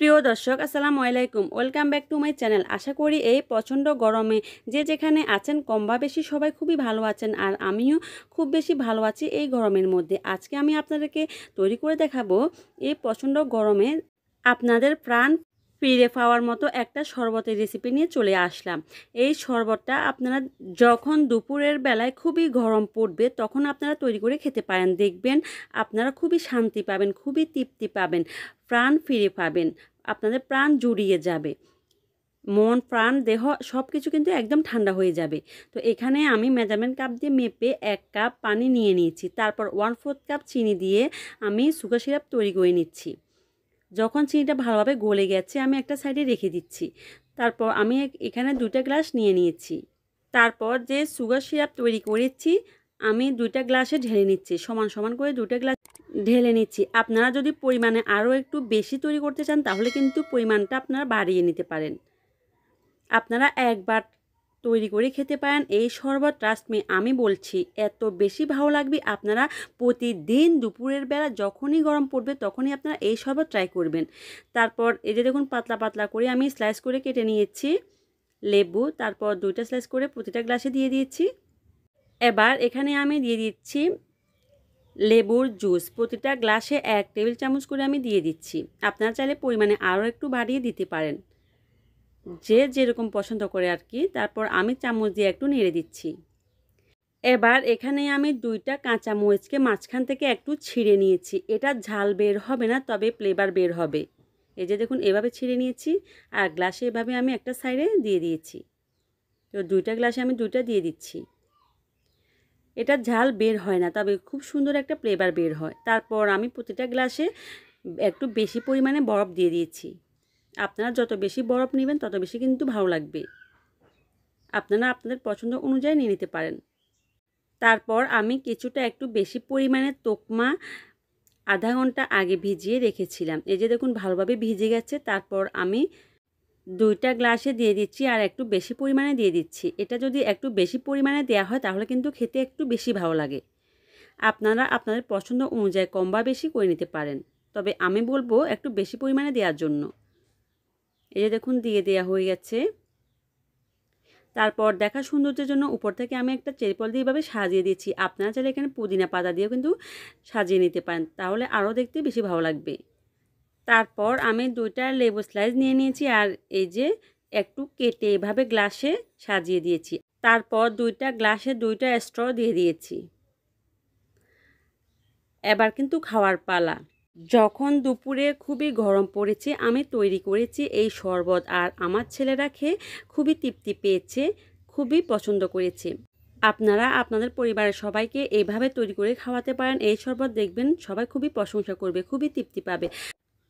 প্রিয় দর্শক, আসসালামু আলাইকুম। Welcome back to my channel আশা করি এই প্রচণ্ড গরমে যে যেখানে আছেন, কম বা বেশি সবাই খুবই ভালো আছেন আর আমিও খুব বেশি ভালো আছি এই গরমের মধ্যে। আজকে আমি আপনাদেরকে তৈরি করে দেখাবো এই প্রচণ্ড গরমে আপনাদের প্রাণ ফিরে পাওয়ার মতো একটা শরবতের রেসিপি নিয়ে চলে আসলাম। এই শরবতটা আপনারা যখন দুপুরের বেলায় খুবই গরম পড়বে, তখন আপনারা তৈরি করে খেতে পারেন। দেখবেন আপনারা খুবই শান্তি পাবেন, খুবই তৃপ্তি পাবেন, প্রাণ ফিরে পাবেন, আপনাদের প্রাণ জুড়িয়ে যাবে। মন, প্রাণ, দেহ সব কিছু কিন্তু একদম ঠান্ডা হয়ে যাবে। তো এখানে আমি মেজারমেন্ট কাপ দিয়ে মেপে এক কাপ পানি নিয়ে নিয়েছি। তারপর ওয়ান ফোর্থ কাপ চিনি দিয়ে আমি সুগার সিরাপ তৈরি করে নিচ্ছি। যখন চিনিটা ভালোভাবে গলে গেছে, আমি একটা সাইডে রেখে দিচ্ছি। তারপর আমি এখানে দুটা গ্লাস নিয়ে নিয়েছি। তারপর যে সুগার সিরাপ তৈরি করেছি, আমি দুইটা গ্লাসে ঢেলে নিচ্ছি, সমান সমান করে দুটা গ্লাস ঢেলে নিচ্ছি। আপনারা যদি পরিমাণে আরও একটু বেশি তৈরি করতে চান, তাহলে কিন্তু পরিমাণটা আপনারা বাড়িয়ে নিতে পারেন। আপনারা একবার তৈরি করে খেতে পারেন। এই শরবত ট্রাস্ট মি আমি বলছি, এত বেশি ভালো লাগবে আপনারা প্রতিদিন দুপুরের বেলা যখনই গরম পড়বে তখনই আপনারা এই শরবত ট্রাই করবেন। তারপর এই যে দেখুন, পাতলা পাতলা করে আমি স্লাইস করে কেটে নিয়েছি লেবু, তারপর দুইটা স্লাইস করে প্রতিটা গ্লাসে দিয়ে দিয়েছি। এবার এখানে আমি দিয়ে দিচ্ছি লেবুর জুস প্রতিটা গ্লাসে এক টেবিল চামচ করে আমি দিয়ে দিচ্ছি। আপনারা চাইলে পরিমাণে আরও একটু বাড়িয়ে দিতে পারেন। যে যেরকম পছন্দ করে আর কি, তারপর আমি চামচ দিয়ে একটু নেড়ে দিচ্ছি। এবার এখানে আমি দুইটা কাঁচা মরিচকে মাঝখান থেকে একটু ছিঁড়ে নিয়েছি। এটা ঝাল বের হবে না, তবে ফ্লেভার বের হবে। এই যে দেখুন, এভাবে ছিঁড়ে নিয়েছি আর গ্লাসে এভাবে আমি একটা সাইডে দিয়ে দিয়েছি। তো দুইটা গ্লাসে আমি দুইটা দিয়ে দিচ্ছি। এটা ঝাল বের হয় না, তবে খুব সুন্দর একটা ফ্লেভার বের হয়। তারপর আমি প্রতিটা গ্লাসে একটু বেশি পরিমাণে বরফ দিয়ে দিয়েছি। আপনারা যত বেশি বরফ নেবেন, তত বেশি কিন্তু ভালো লাগবে। আপনারা আপনাদের পছন্দ অনুযায়ী নিয়ে নিতে পারেন। তারপর আমি কিছুটা একটু বেশি পরিমাণে তোকমা আধা ঘণ্টা আগে ভিজিয়ে রেখেছিলাম। এই যে দেখুন, ভালোভাবে ভিজে গেছে। তারপর আমি দুইটা গ্লাসে দিয়ে দিচ্ছি আর একটু বেশি পরিমাণে দিয়ে দিচ্ছি। এটা যদি একটু বেশি পরিমাণে দেওয়া হয়, তাহলে কিন্তু খেতে একটু বেশি ভালো লাগে। আপনারা আপনাদের পছন্দ অনুযায়ী কম বা বেশি করে নিতে পারেন। তবে আমি বলব একটু বেশি পরিমাণে দেওয়ার জন্য। এই যে দেখুন, দিয়ে দেওয়া হয়ে গেছে। তারপর দেখা সৌন্দর্যের জন্য উপর থেকে আমি একটা চেরিপল দিয়ে এভাবে সাজিয়ে দিয়েছি। আপনারা চাইলে এখানে পুদিনা পাতা দিয়েও কিন্তু সাজিয়ে নিতে পারেন। তাহলে আরও দেখতে বেশি ভালো লাগবে। তারপর আমি দুইটা লেবু স্লাইস নিয়ে নিয়েছি আর এই যে একটু কেটে এভাবে গ্লাসে সাজিয়ে দিয়েছি। তারপর দুইটা গ্লাসে দুইটা স্ট্র দিয়ে দিয়েছি। এবার কিন্তু খাওয়ার পালা। যখন দুপুরে খুবই গরম পড়েছে, আমি তৈরি করেছি এই শরবত আর আমার ছেলেরা খেয়ে খুবই তৃপ্তি পেয়েছে, খুবই পছন্দ করেছে। আপনারা, আপনাদের পরিবারের সবাইকে এইভাবে তৈরি করে খাওয়াতে পারেন, এই শরবত দেখবেন সবাই খুবই প্রশংসা করবে, খুবই তৃপ্তি পাবে।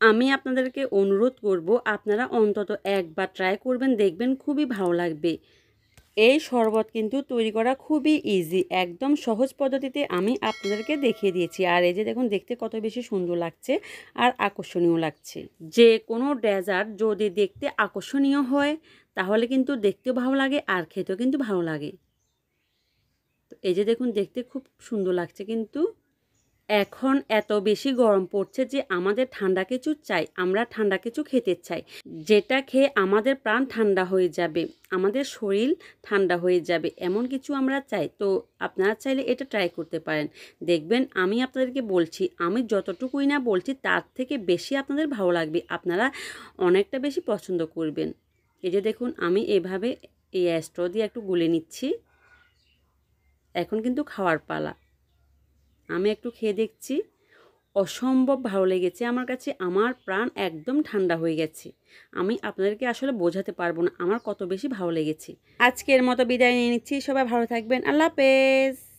আমি আপনাদেরকে অনুরোধ করব, আপনারা অন্তত একবার ট্রাই করবেন, দেখবেন খুবই ভালো লাগবে। এই শরবত কিন্তু তৈরি করা খুবই ইজি একদম সহজ পদ্ধতিতে আমি আপনাদেরকে দেখিয়ে দিয়েছি। আর এই যে দেখুন, দেখতে কত বেশি সুন্দর লাগছে আর আকর্ষণীয় লাগছে। যে কোনো ডেজার্ট যদি দেখতে আকর্ষণীয় হয়, তাহলে কিন্তু দেখতেও ভালো লাগে আর খেতেও কিন্তু ভালো লাগে। এই যে দেখুন, দেখতে খুব সুন্দর লাগছে কিন্তু। এখন এত বেশি গরম পড়ছে যে আমাদের ঠান্ডা কিছু চাই, আমরা ঠান্ডা কিছু খেতে চাই। যেটা খেয়ে আমাদের প্রাণ ঠান্ডা হয়ে যাবে, আমাদের শরীর ঠান্ডা হয়ে যাবে, এমন কিছু আমরা চাই। তো আপনারা চাইলে এটা ট্রাই করতে পারেন। দেখবেন আমি আপনাদেরকে বলছি, আমি যতটুকুই না বলছি, তার থেকে বেশি আপনাদের ভালো লাগবে। আপনারা অনেকটা বেশি পছন্দ করবেন। এই যে দেখুন, আমি এভাবে এই অ্যাস্ট্র দিয়ে একটু গুলে নিচ্ছি। এখন কিন্তু খাওয়ার পালা। আমি একটু খেয়ে দেখছি। অসম্ভব ভালো লেগেছে। আমার কাছে আমার প্রাণ একদম ঠান্ডা হয়ে গেছে। আমি আপনাদেরকে আসলে বোঝাতে পারব না আমার কত বেশি ভালো লেগেছে। আজকের মতো বিদায় নিয়ে নিচ্ছি। সবাই ভালো থাকবেন। আল্লাহ হাফেজ।